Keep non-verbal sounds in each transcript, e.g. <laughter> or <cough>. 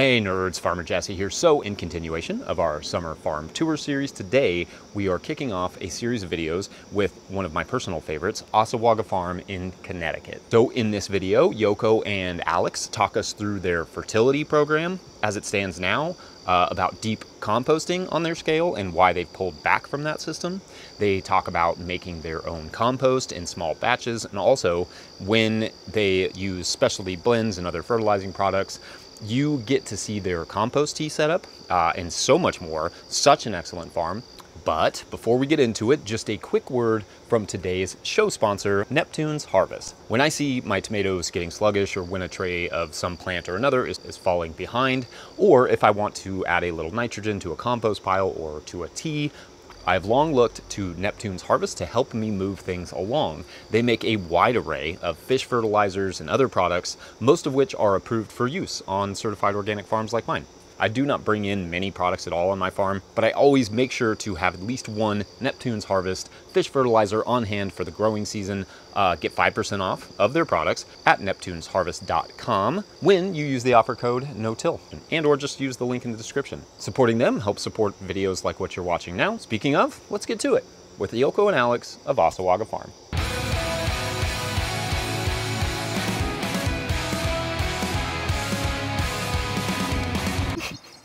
Hey nerds, Farmer Jesse here. So, in continuation of our summer farm tour series, today we are kicking off a series of videos with one of my personal favorites, Assawaga Farm in Connecticut. So, in this video, Yoko and Alex talk us through their fertility program as it stands now, uh, about deep composting on their scale and why they've pulled back from that system. They talk about making their own compost in small batches and also when they use specialty blends and other fertilizing products you get to see their compost tea setup uh, and so much more. Such an excellent farm. But before we get into it, just a quick word from today's show sponsor, Neptune's Harvest. When I see my tomatoes getting sluggish or when a tray of some plant or another is, is, falling behind, or if I want to add a little nitrogen to a compost pile or to a tea, I've long looked to Neptune's Harvest to help me move things along. They make a wide array of fish fertilizers and other products, most of which are approved for use on certified organic farms like mine. I do not bring in many products at all on my farm, but I always make sure to have at least one Neptune's Harvest fish fertilizer on hand for the growing season. Uh, get 5% off of their products at neptunesharvest.com when you use the offer code NO-TILL and or just use the link in the description. Supporting them helps support videos like what you're watching now. Speaking of, let's get to it with Yoko and Alex of Assawaga Farm.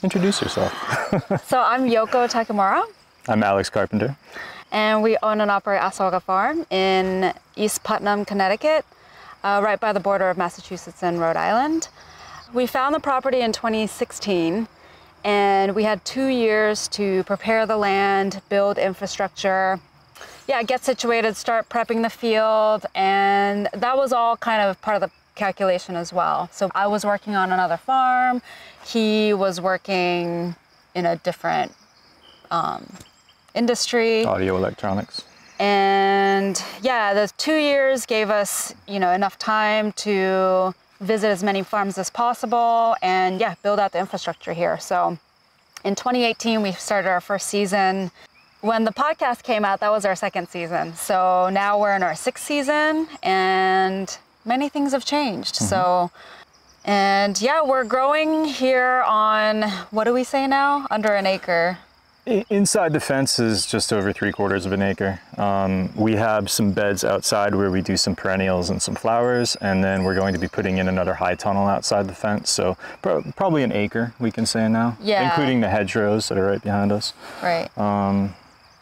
Introduce yourself. <laughs> so I'm Yoko Takemura. I'm Alex Carpenter. And we own and operate Assawaga Farm in East Putnam, Connecticut, uh, right by the border of Massachusetts and Rhode Island. We found the property in 2016 and we had two years to prepare the land, build infrastructure, yeah, get situated, start prepping the field, and that was all kind of part of the calculation as well. So I was working on another farm. He was working in a different um, industry. Audio electronics. And yeah, the two years gave us, you know, enough time to visit as many farms as possible and yeah, build out the infrastructure here. So in 2018, we started our first season. When the podcast came out, that was our second season. So now we're in our sixth season and many things have changed. Mm-hmm. So, and yeah, we're growing here on what do we say now? Under an acre. Inside the fence is just over three quarters of an acre. Um, we have some beds outside where we do some perennials and some flowers, and then we're going to be putting in another high tunnel outside the fence. So pro- probably an acre, we can say now, yeah. including the hedgerows that are right behind us. Right. Um,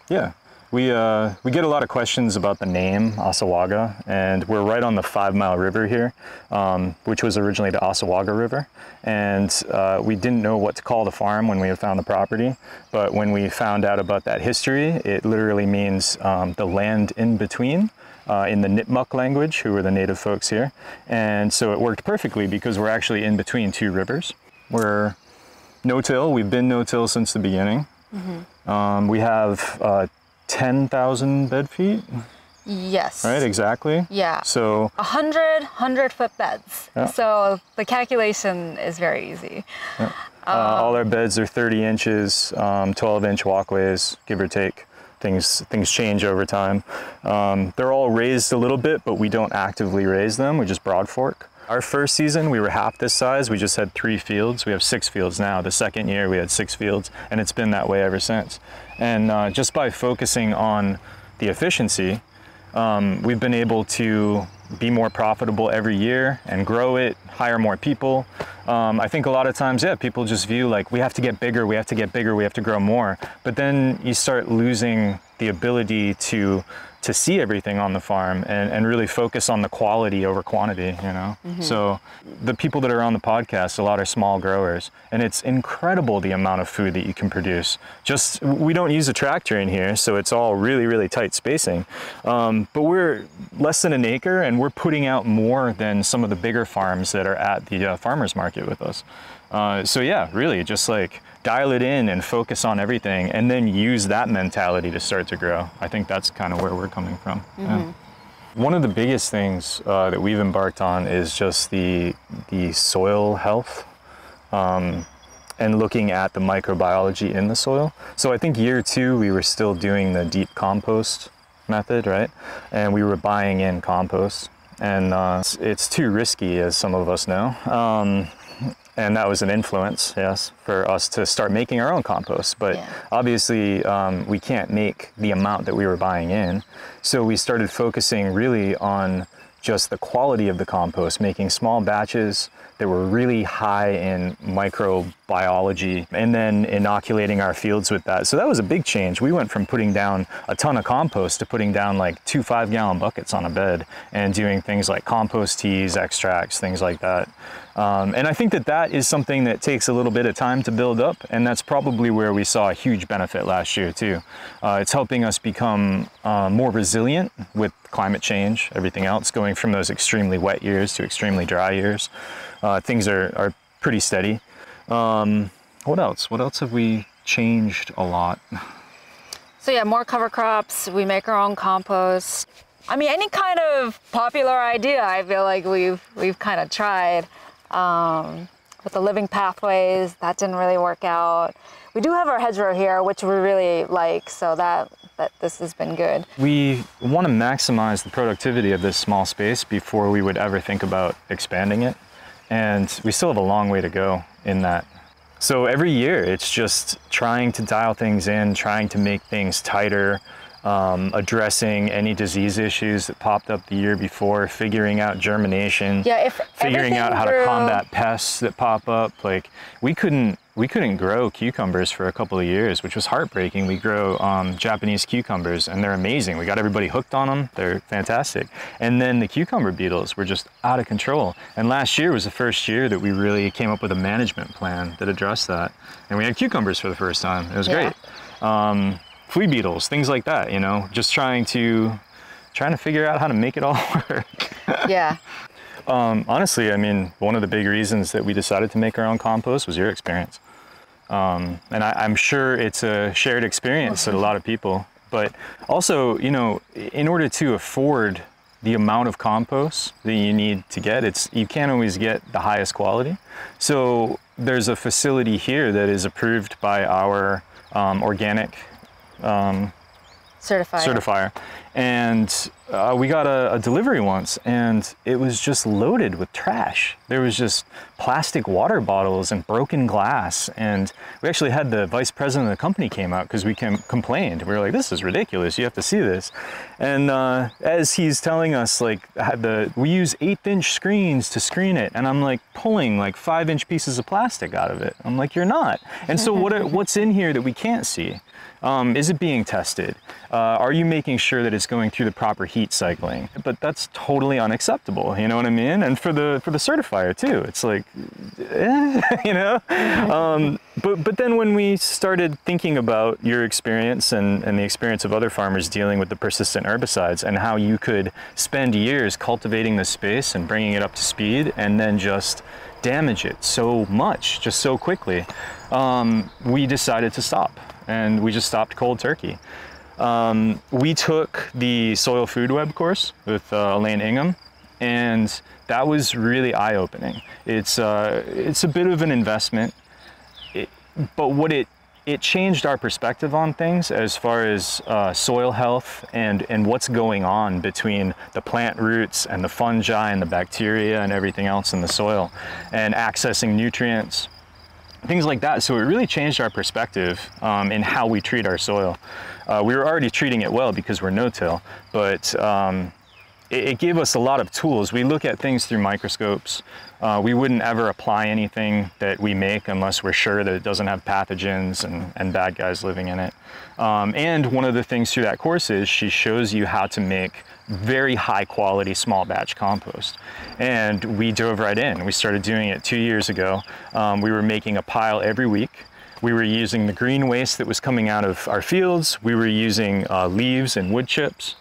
yeah, we, uh, we get a lot of questions about the name Assawaga, and we're right on the Five Mile River here, um, which was originally the Assawaga River. And uh, we didn't know what to call the farm when we found the property, but when we found out about that history, it literally means um, the land in between. Uh, in the Nipmuc language, who are the native folks here. And so it worked perfectly because we're actually in between two rivers. We're no-till, we've been no-till since the beginning. Mm-hmm. Um, we have uh, 10,000 bed feet? Yes. Right, exactly? Yeah. So 100, 100 foot beds. Yeah. So the calculation is very easy. Yeah. Uh, all our beds are 30 inches, um, 12 inch walkways, give or take. Things, things change over time. Um, they're all raised a little bit, but we don't actively raise them. We just broad fork. Our first season, we were half this size. We just had three fields. We have six fields now. The second year, we had six fields, and it's been that way ever since. And uh, just by focusing on the efficiency, um, we've been able to be more profitable every year and grow it, hire more people. Um, I think a lot of times, yeah, people just view like we have to get bigger, we have to get bigger, we have to grow more. But then you start losing the ability to to see everything on the farm and, and really focus on the quality over quantity, you know? Mm-hmm. So the people that are on the podcast, a lot are small growers and it's incredible the amount of food that you can produce. Just, we don't use a tractor in here, so it's all really, really tight spacing. Um, but we're less than an acre and we're putting out more than some of the bigger farms that are at the uh, farmer's market with us. Uh, so yeah, really just like dial it in and focus on everything and then use that mentality to start to grow. I think that's kind of where we're coming from. Mm-hmm. Yeah. One of the biggest things uh, that we've embarked on is just the, the soil health um, and looking at the microbiology in the soil. So I think year two, we were still doing the deep compost method, right? And we were buying in compost and uh, it's, too risky as some of us know. Um, and that was an influence, yes, for us to start making our own compost. But Yeah. obviously, um, we can't make the amount that we were buying in. So we started focusing really on just the quality of the compost, making small batches that were really high in microbiology, and then inoculating our fields with that. So that was a big change. We went from putting down a ton of compost to putting down like two five gallon buckets on a bed and doing things like compost teas, extracts, things like that. Um, and I think that that is something that takes a little bit of time to build up, and that's probably where we saw a huge benefit last year too. Uh, it's helping us become uh, more resilient with climate change, everything else, going from those extremely wet years to extremely dry years. Uh, things are, are pretty steady. Um, what else? What else have we changed a lot? So yeah, more cover crops. We make our own compost. I mean, any kind of popular idea, I feel like we've we've kind of tried. Um, with the living pathways, that didn't really work out. We do have our hedgerow here, which we really like, so that that this has been good. We want to maximize the productivity of this small space before we would ever think about expanding it. And we still have a long way to go in that. So every year it's just trying to dial things in, trying to make things tighter, um, addressing any disease issues that popped up the year before, figuring out germination, Yeah, if figuring out how to combat pests that pop up. Like we couldn't we couldn't grow cucumbers for a couple of years, which was heartbreaking. We grow um, Japanese cucumbers, and they're amazing. We got everybody hooked on them. They're fantastic. And then the cucumber beetles were just out of control. And last year was the first year that we really came up with a management plan that addressed that. And we had cucumbers for the first time. It was Yeah. great. Um, flea beetles, things like that. You know, just trying to trying to figure out how to make it all <laughs> work. Yeah. Um, honestly, I mean, one of the big reasons that we decided to make our own compost was your experience. Um, and I, I'm sure it's a shared experience that a lot of people, but also, you know, in order to afford the amount of compost that you need to get, it's you can't always get the highest quality. So there's a facility here that is approved by our um, organic Certified. certifier. And uh, we got a, a delivery once, and it was just loaded with trash. There was just plastic water bottles and broken glass. And we actually had the vice president of the company came out because we came, complained. We were like, "This is ridiculous. You have to see this." And uh, as he's telling us, like, had the we use eighth-inch screens to screen it, and I'm like pulling like five-inch pieces of plastic out of it. I'm like, "You're not." And so what? Are, <laughs> what's in here that we can't see? Um, is it being tested? Uh, are you making sure that it's going through the proper heat cycling? But that's totally unacceptable. You know what I mean? And for the for the certifier too, it's like, eh, <laughs> you know. Um, but but then when we started thinking about your experience and, and the experience of other farmers dealing with the persistent herbicides and how you could spend years cultivating the space and bringing it up to speed and then just damage it so much just so quickly, um, we decided to stop and we just stopped cold turkey. Um, we took the soil food web course with uh, Elaine Ingham, and that was really eye-opening. It's uh, it's a bit of an investment, it, but what it it changed our perspective on things as far as uh, soil health and and what's going on between the plant roots and the fungi and the bacteria and everything else in the soil, and accessing nutrients things like that. So it really changed our perspective um, in how we treat our soil. Uh, we were already treating it well because we're no-till, but um, it, it gave us a lot of tools. We look at things through microscopes. Uh, we wouldn't ever apply anything that we make unless we're sure that it doesn't have pathogens and, and bad guys living in it. Um, and one of the things through that course is she shows you how to make very high quality small batch compost. And we dove right in. We started doing it two years ago. Um, we were making a pile every week. We were using the green waste that was coming out of our fields. We were using uh, leaves and wood chips.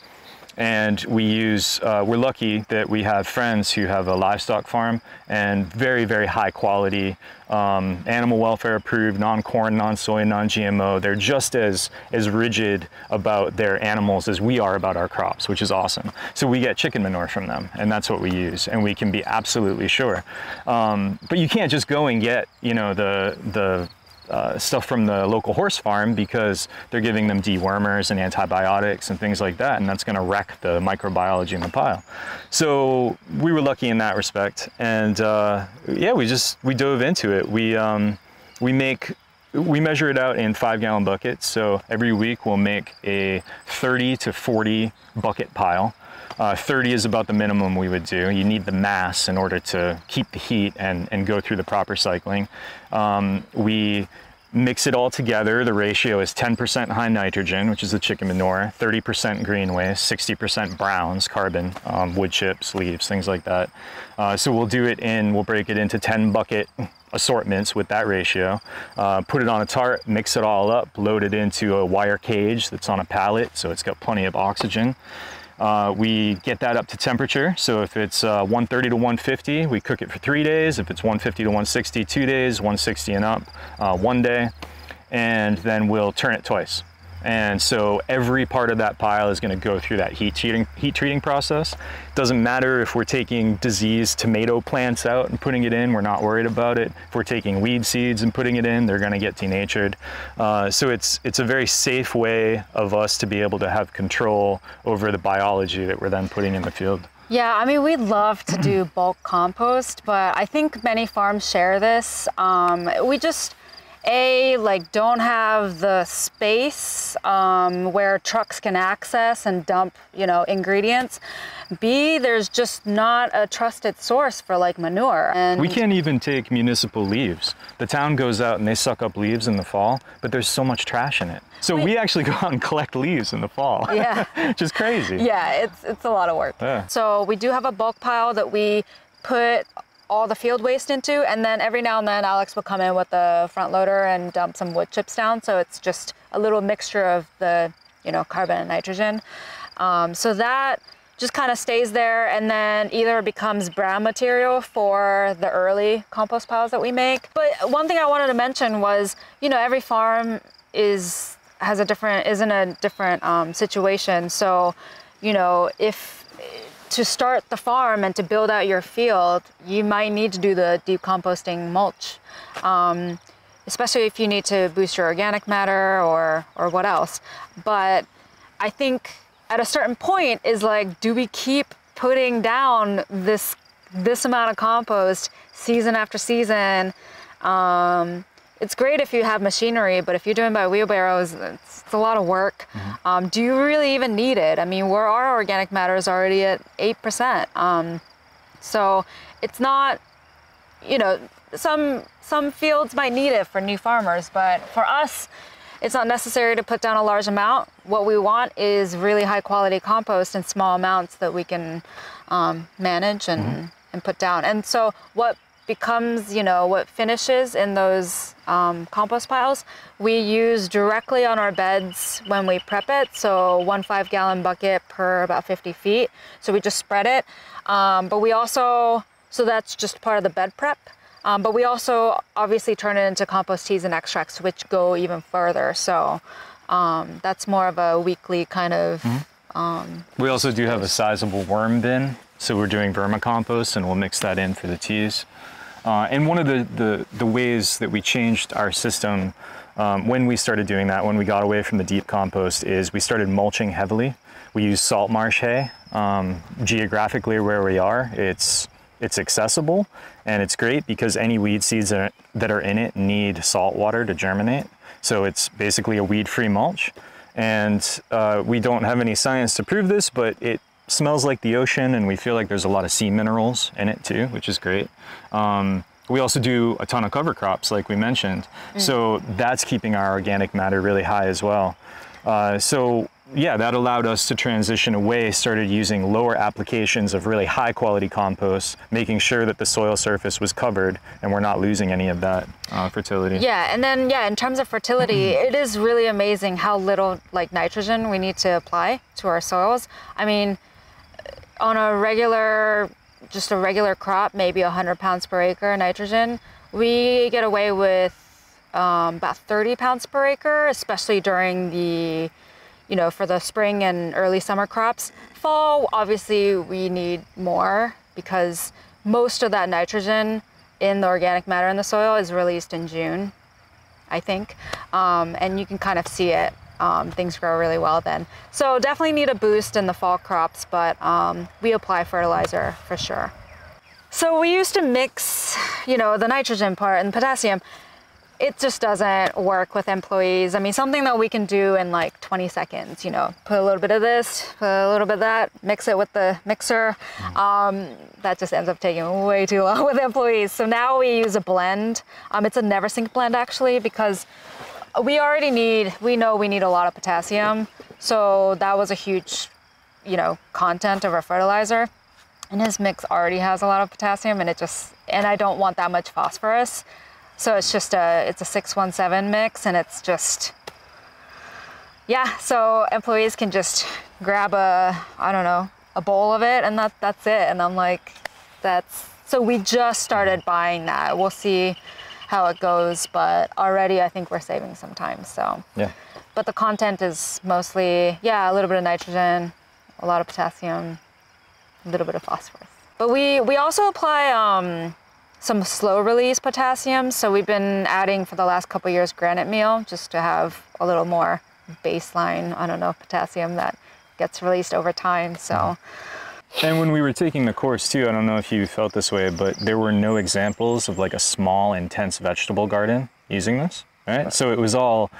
And we use, uh, we're lucky that we have friends who have a livestock farm and very, very high quality, um, animal welfare approved, non-corn, non-soy, non-GMO. They're just as, as rigid about their animals as we are about our crops, which is awesome. So we get chicken manure from them and that's what we use and we can be absolutely sure. Um, but you can't just go and get, you know, the, the uh, stuff from the local horse farm because they're giving them dewormers and antibiotics and things like that, and that's going to wreck the microbiology in the pile. So we were lucky in that respect, and uh, yeah, we just we dove into it. We um, we make we measure it out in five gallon buckets. So every week we'll make a 30 to 40 bucket pile. Uh, 30 is about the minimum we would do. You need the mass in order to keep the heat and, and go through the proper cycling. Um, we mix it all together. The ratio is 10% high nitrogen, which is the chicken manure, 30% green waste, 60% browns, carbon, um, wood chips, leaves, things like that. Uh, so we'll do it in, we'll break it into 10 bucket assortments with that ratio, uh, put it on a tart, mix it all up, load it into a wire cage that's on a pallet, so it's got plenty of oxygen. Uh, we get that up to temperature. So if it's uh, 130 to 150, we cook it for three days. If it's 150 to 160, two days, 160 and up, uh, one day. And then we'll turn it twice. And so every part of that pile is going to go through that heat treating, heat treating process. Doesn't matter if we're taking diseased tomato plants out and putting it in, we're not worried about it. If we're taking weed seeds and putting it in, they're going to get denatured. Uh, so it's, it's a very safe way of us to be able to have control over the biology that we're then putting in the field. Yeah, I mean, we'd love to do bulk compost, but I think many farms share this. Um, we just, a like don't have the space um, where trucks can access and dump you know ingredients. B there's just not a trusted source for like manure. And we can't even take municipal leaves. The town goes out and they suck up leaves in the fall but there's so much trash in it. So Wait. we actually <laughs> go out and collect leaves in the fall <laughs> yeah. which is crazy. Yeah it's it's a lot of work. Yeah. so we do have a bulk pile that we put all the field waste into. And then every now and then Alex will come in with the front loader and dump some wood chips down. So it's just a little mixture of the, you know, carbon and nitrogen. Um, so that just kind of stays there and then either becomes brown material for the early compost piles that we make. But one thing I wanted to mention was, you know, every farm is has a different is in a different um, situation. So, you know, if to start the farm and to build out your field, you might need to do the deep composting mulch, um, especially if you need to boost your organic matter or, or what else. But I think at a certain point is like, do we keep putting down this this amount of compost season after season? Um, it's great if you have machinery, but if you're doing by wheelbarrows, it's, it's a lot of work. Mm-hmm. Um, do you really even need it? I mean, where our organic matter is already at 8%. Um, so it's not, you know, some, some fields might need it for new farmers, but for us, it's not necessary to put down a large amount. What we want is really high quality compost in small amounts that we can um, manage and, mm-hmm. and put down. And so what becomes, you know, what finishes in those um, compost piles, we use directly on our beds when we prep it. So one five gallon bucket per about 50 feet. So we just spread it. Um, but we also, so that's just part of the bed prep. Um, but we also obviously turn it into compost teas and extracts, which go even further. So um, that's more of a weekly kind of. Mm-hmm. Um, we also do have a sizable worm bin. So we're doing vermicompost and we'll mix that in for the teas. Uh, and one of the, the, the, ways that we changed our system um, when we started doing that, when we got away from the deep compost, is we started mulching heavily. We use salt marsh hay. Um, geographically, where we are, it's it's accessible and it's great because any weed seeds that are, that are in it need salt water to germinate. So it's basically a weed-free mulch. And uh, we don't have any science to prove this, but it smells like the ocean and we feel like there's a lot of sea minerals in it too, which is great. Um, we also do a ton of cover crops like we mentioned. Mm. So that's keeping our organic matter really high as well. Uh, so yeah, that allowed us to transition away, started using lower applications of really high quality compost, making sure that the soil surface was covered and we're not losing any of that uh, fertility. Yeah, and then yeah, in terms of fertility, it is really amazing how little like nitrogen we need to apply to our soils. I mean, on a regular, just a regular crop, maybe 100 pounds per acre nitrogen, we get away with um, about 30 pounds per acre, especially during the, you know, for the spring and early summer crops. Fall, obviously, we need more because most of that nitrogen in the organic matter in the soil is released in June I think, um, and you can kind of see it. Um, things grow really well then. So definitely need a boost in the fall crops, but um, we apply fertilizer for sure. So we used to mix, you know, the nitrogen part and potassium it just doesn't work with employees. I mean, something that we can do in like 20 seconds, you know, put a little bit of this, put a little bit of that, mix it with the mixer. Um, that just ends up taking way too long <laughs> with employees. So now we use a blend. Um, it's a NeverSink blend actually because we already need, we know we need a lot of potassium. So that was a huge, you know, content of our fertilizer. And his mix already has a lot of potassium and it just, and I don't want that much phosphorus. So it's just a, it's a 617 mix and it's just, yeah, so employees can just grab a, I don't know, a bowl of it and that, that's it. And I'm like, that's, so we just started buying that. We'll see how it goes, but already I think we're saving some time, so. Yeah. But the content is mostly, yeah, a little bit of nitrogen, a lot of potassium, a little bit of phosphorus. But we, we also apply um, some slow release potassium. So we've been adding for the last couple years granite meal just to have a little more baseline, I don't know, potassium that gets released over time. So. And when we were taking the course too, I don't know if you felt this way, but there were no examples of like a small, intense vegetable garden using this. Right? right? So it was all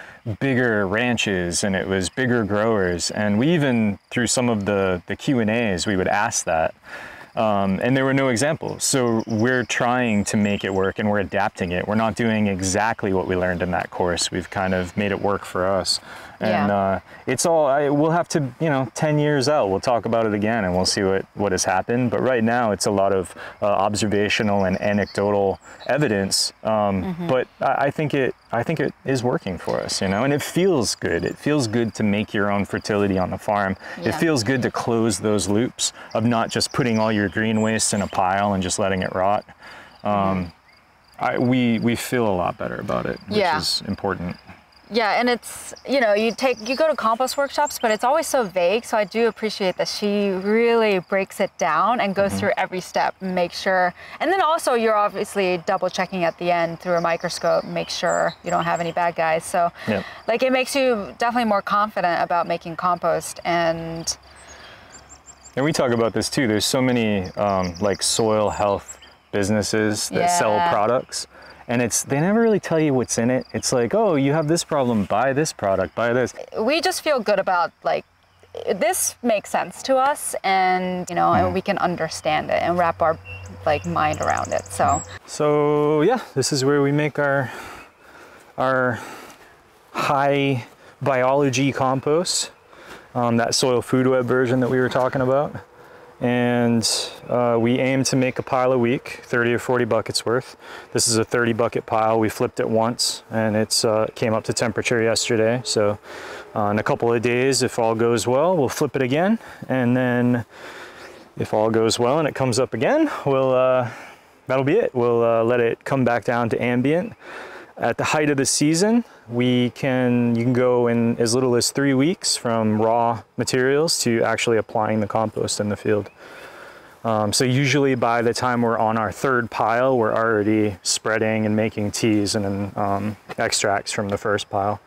bigger ranches and it was bigger growers. And we even, through some of the, the Q&As, we would ask that. Um, and there were no examples. So we're trying to make it work and we're adapting it. We're not doing exactly what we learned in that course. We've kind of made it work for us. And yeah. uh, it's all, I, we'll have to, you know, 10 years out, we'll talk about it again and we'll see what, what has happened. But right now it's a lot of uh, observational and anecdotal evidence. Um, mm-hmm. But I, I think it, I think it is working for us, you know, and it feels good. It feels good to make your own fertility on the farm. Yeah. It feels good to close those loops of not just putting all your green waste in a pile and just letting it rot. Um, mm-hmm. I, we, we feel a lot better about it, which yeah. is important. Yeah, and it's you know you take you go to compost workshops, but it's always so vague. So I do appreciate that she really breaks it down and goes mm-hmm. through every step, make sure. And then also you're obviously double checking at the end through a microscope, make sure you don't have any bad guys. So like it makes you definitely more confident about making compost and. And we talk about this too. There's so many um, like soil health businesses that yeah. sell products and it's they never really tell you what's in it. It's like, oh, you have this problem, buy this product, buy this. We just feel good about like this makes sense to us, and you know, mm. and we can understand it and wrap our like mind around it. So. So yeah, this is where we make our our high biology compost, um, that soil food web version that we were talking about and uh, we aim to make a pile a week 30 or 40 buckets worth. This is a 30 bucket pile. We flipped it once and it uh, came up to temperature yesterday. So uh, in a couple of days if all goes well we'll flip it again. And then if all goes well and it comes up again we'll uh, that'll be it. We'll uh, let it come back down to ambient. At the height of the season, we can you can go in as little as three weeks from raw materials to actually applying the compost in the field. Um, so usually by the time we're on our third pile, we're already spreading and making teas and um, extracts from the first pile.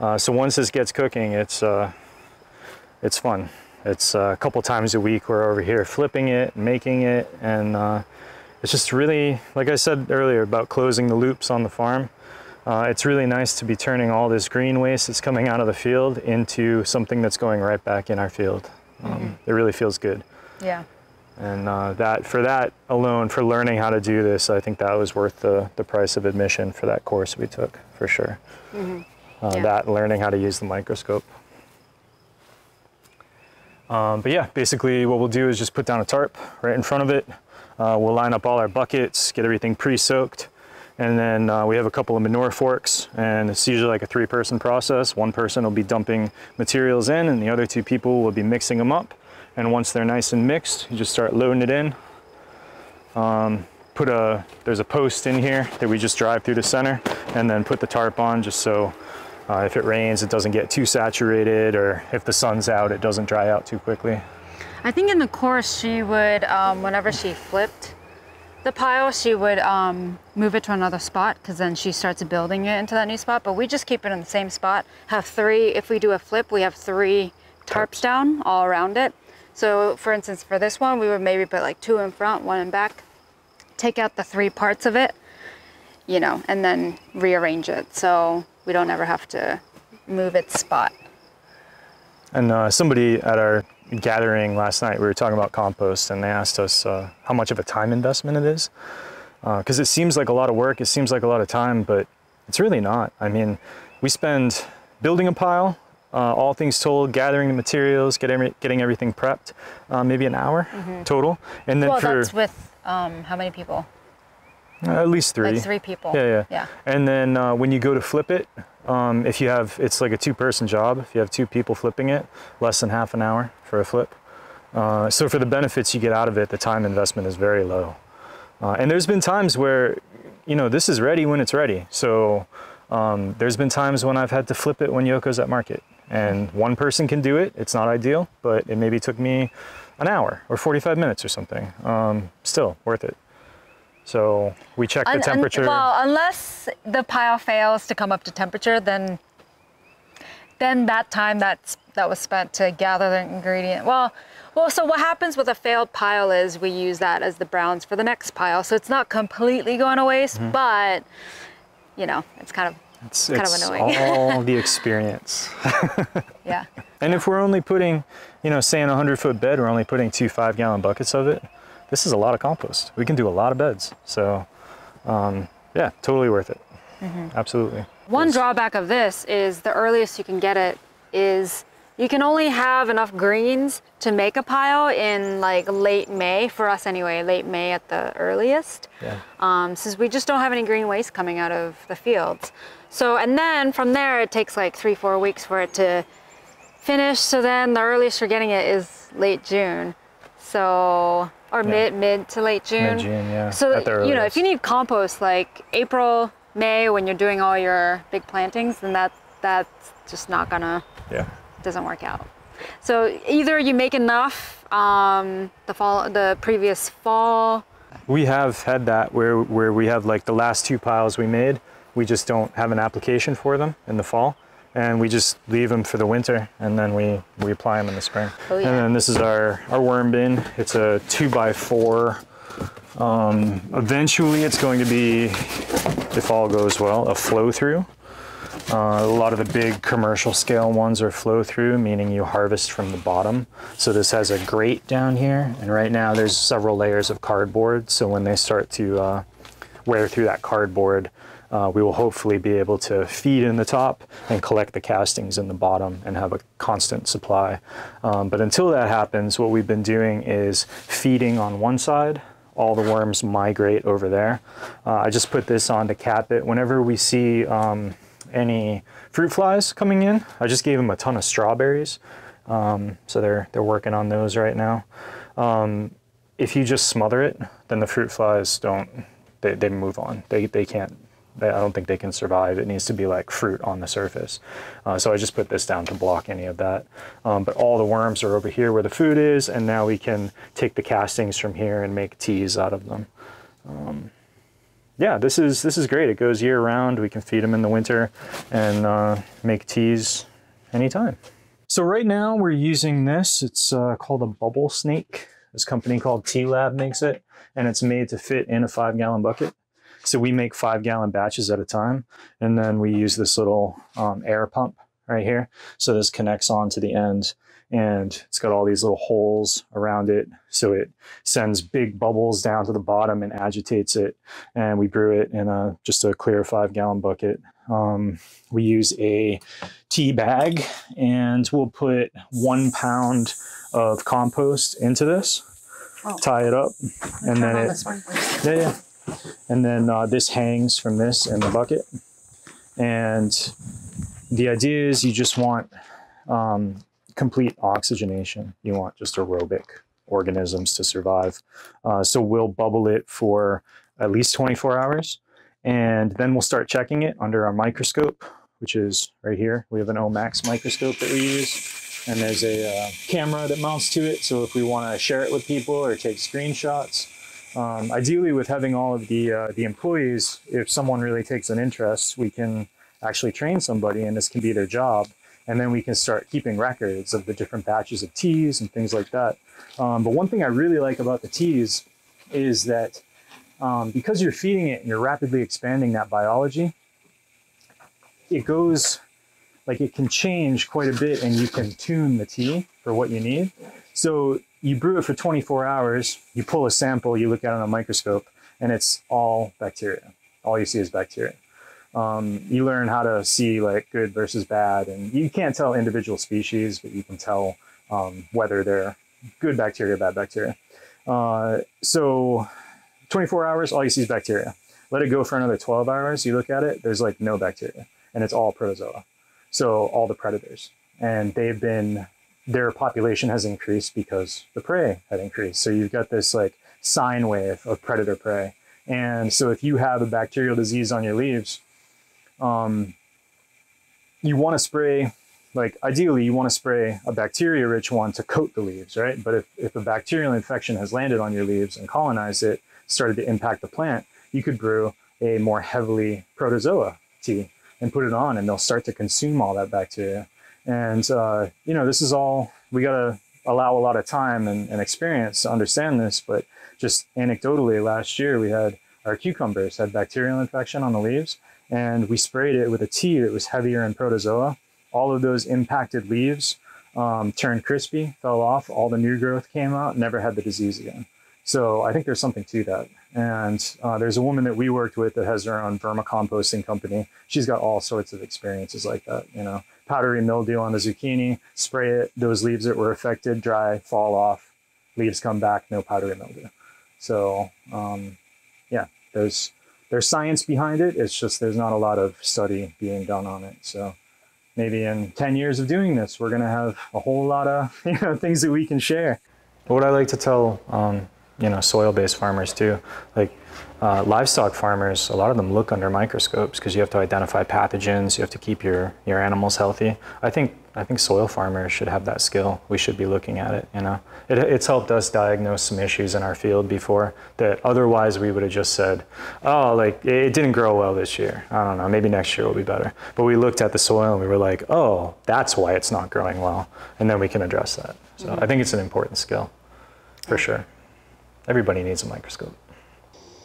Uh, so once this gets cooking, it's uh, it's fun. It's uh, a couple times a week we're over here flipping it, making it, and uh, it's just really, like I said earlier, about closing the loops on the farm. Uh, it's really nice to be turning all this green waste that's coming out of the field into something that's going right back in our field. Um, mm-hmm. It really feels good. Yeah. And uh, that for that alone, for learning how to do this, I think that was worth the, the price of admission for that course we took, for sure. Mm-hmm. Uh, yeah. That learning how to use the microscope. Um, but yeah, basically what we'll do is just put down a tarp right in front of it. Uh, we'll line up all our buckets, get everything pre-soaked, and then uh, we have a couple of manure forks, and it's usually like a three-person process. One person will be dumping materials in, and the other two people will be mixing them up. And once they're nice and mixed, you just start loading it in. Um, put a there's a post in here that we just drive through the center, and then put the tarp on just so uh, if it rains, it doesn't get too saturated, or if the sun's out, it doesn't dry out too quickly. I think in the course she would, um, whenever she flipped, The pile, she would um, move it to another spot because then she starts building it into that new spot. But we just keep it in the same spot. Have three, if we do a flip, we have three tarps down all around it. So for instance, for this one, we would maybe put like two in front, one in back, take out the three parts of it, you know, and then rearrange it. So we don't ever have to move its spot. And uh, somebody at our gathering last night, we were talking about compost, and they asked us uh, how much of a time investment it is. Because uh, it seems like a lot of work, it seems like a lot of time, but it's really not. I mean, we spend building a pile, uh, all things told, gathering the materials, get every, getting everything prepped, uh, maybe an hour mm-hmm. total. And then well, for that's with um, how many people? At least three. Like three people. Yeah, yeah. Yeah. And then uh, when you go to flip it, um, if you have, it's like a two-person job. If you have two people flipping it, less than half an hour for a flip. Uh, so for the benefits you get out of it, the time investment is very low. Uh, and there's been times where, you know, this is ready when it's ready. So um, there's been times when I've had to flip it when Yoko's at market. And one person can do it. It's not ideal, but it maybe took me an hour or 45 minutes or something. Um, still worth it. So we check the temperature. well, unless the pile fails to come up to temperature, then then that time that's that was spent to gather the ingredient. Well, well, so what happens with a failed pile is we use that as the browns for the next pile. So it's not completely going to waste, mm -hmm. but you know, it's kind of it's, kind it's of annoying. all <laughs> the experience. <laughs> yeah. And if we're only putting, you know, say in a hundred foot bed, we're only putting two five gallon buckets of it this is a lot of compost. We can do a lot of beds. So um, yeah, totally worth it. Mm -hmm. Absolutely. One yes. drawback of this is the earliest you can get it is you can only have enough greens to make a pile in like late May, for us anyway, late May at the earliest. Yeah. Um, since we just don't have any green waste coming out of the fields. So, and then from there, it takes like three, four weeks for it to finish. So then the earliest you're getting it is late June. So or yeah. mid mid to late June. Mid June, yeah. So you know, if you need compost like April, May when you're doing all your big plantings, then that that's just not gonna yeah doesn't work out. So either you make enough um, the fall the previous fall. We have had that where where we have like the last two piles we made, we just don't have an application for them in the fall and we just leave them for the winter and then we, we apply them in the spring. Oh, yeah. And then this is our, our worm bin. It's a two by four. Um, eventually it's going to be, if all goes well, a flow through. Uh, a lot of the big commercial scale ones are flow through, meaning you harvest from the bottom. So this has a grate down here, and right now there's several layers of cardboard. So when they start to uh, wear through that cardboard, uh, we will hopefully be able to feed in the top and collect the castings in the bottom and have a constant supply. Um, but until that happens, what we've been doing is feeding on one side, all the worms migrate over there. Uh, I just put this on to cap it. Whenever we see um, any fruit flies coming in, I just gave them a ton of strawberries. Um, so they're, they're working on those right now. Um, if you just smother it, then the fruit flies don't, they, they move on. They, they can't I don't think they can survive. It needs to be like fruit on the surface. Uh, so I just put this down to block any of that. Um, but all the worms are over here where the food is, and now we can take the castings from here and make teas out of them. Um, yeah, this is this is great. It goes year round. We can feed them in the winter and uh, make teas anytime. So right now we're using this. It's uh, called a bubble snake. This company called Tea Lab makes it, and it's made to fit in a five gallon bucket. So we make five gallon batches at a time. And then we use this little um, air pump right here. So this connects on to the end and it's got all these little holes around it. So it sends big bubbles down to the bottom and agitates it. And we brew it in a just a clear five gallon bucket. Um, we use a tea bag and we'll put one pound of compost into this, oh. tie it up, and then it, yeah, yeah. And then uh, this hangs from this in the bucket. And the idea is you just want um, complete oxygenation. You want just aerobic organisms to survive. Uh, so we'll bubble it for at least 24 hours. And then we'll start checking it under our microscope, which is right here. We have an OMAX microscope that we use. And there's a uh, camera that mounts to it. So if we want to share it with people or take screenshots, Um, ideally, with having all of the uh, the employees, if someone really takes an interest, we can actually train somebody, and this can be their job, and then we can start keeping records of the different batches of teas and things like that. Um, but one thing I really like about the teas is that um, because you're feeding it and you're rapidly expanding that biology, it goes like it can change quite a bit and you can tune the tea for what you need. So you brew it for 24 hours, you pull a sample, you look at it on a microscope, and it's all bacteria. All you see is bacteria. Um, you learn how to see like good versus bad, and you can't tell individual species, but you can tell um, whether they're good bacteria, or bad bacteria. Uh, so 24 hours, all you see is bacteria. Let it go for another 12 hours, you look at it, there's like no bacteria, and it's all protozoa. So all the predators. And they've been, their population has increased because the prey had increased. So you've got this like sine wave of predator prey. And so if you have a bacterial disease on your leaves, um, you want to spray, like ideally you want to spray a bacteria rich one to coat the leaves, right? But if, if a bacterial infection has landed on your leaves and colonized it, started to impact the plant, you could brew a more heavily protozoa tea and put it on, and they'll start to consume all that bacteria. And uh, you know, this is all we got to allow a lot of time and, and, experience to understand this. But just anecdotally, last year we had our cucumbers had bacterial infection on the leaves, and we sprayed it with a tea that was heavier in protozoa. All of those impacted leaves um, turned crispy, fell off, all the new growth came out, never had the disease again. So I think there's something to that. And uh, there's a woman that we worked with that has her own vermicomposting company. She's got all sorts of experiences like that. You know, powdery mildew on the zucchini, spray it, those leaves that were affected dry, fall off, leaves come back, no powdery mildew. So um, yeah, there's there's science behind it. It's just there's not a lot of study being done on it. So maybe in 10 years of doing this, we're gonna have a whole lot of <laughs> you know things that we can share. What I like to tell um, you know, soil-based farmers too. Like uh, livestock farmers, a lot of them look under microscopes because you have to identify pathogens. You have to keep your your animals healthy. I think I think soil farmers should have that skill. We should be looking at it. You know, it, it's helped us diagnose some issues in our field before that otherwise we would have just said, oh, like it didn't grow well this year. I don't know, maybe next year will be better. But we looked at the soil and we were like, oh, that's why it's not growing well, and then we can address that. So mm-hmm. I think it's an important skill, for sure. Everybody needs a microscope.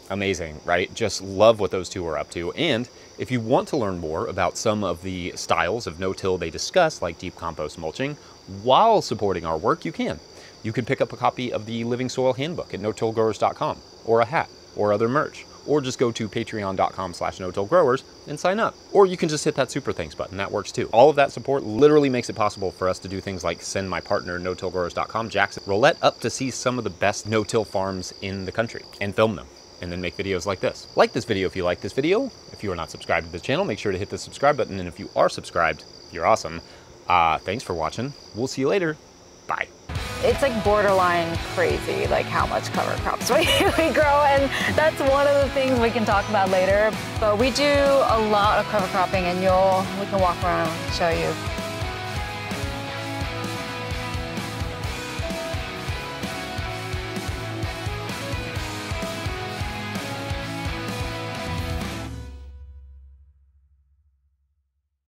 Amazing, right? Just love what those two are up to. And if you want to learn more about some of the styles of no-till they discuss, like deep compost mulching, while supporting our work, you can. You can pick up a copy of the Living Soil Handbook at no-tillgrowers.com, or a hat, or other merch or just go to patreon.com slash no-till-growers and sign up. Or you can just hit that super thanks button, that works too. All of that support literally makes it possible for us to do things like send my partner no-tillgrowers.com, Jackson Roulette, up to see some of the best no-till farms in the country and film them and then make videos like this. Like this video if you like this video. If you are not subscribed to the channel, make sure to hit the subscribe button. And if you are subscribed, you're awesome. Uh, thanks for watching. We'll see you later. Bye it's like borderline crazy, like how much cover crops <laughs> we, we grow. And that's one of the things we can talk about later. But we do a lot of cover cropping and you'll, we can walk around and show you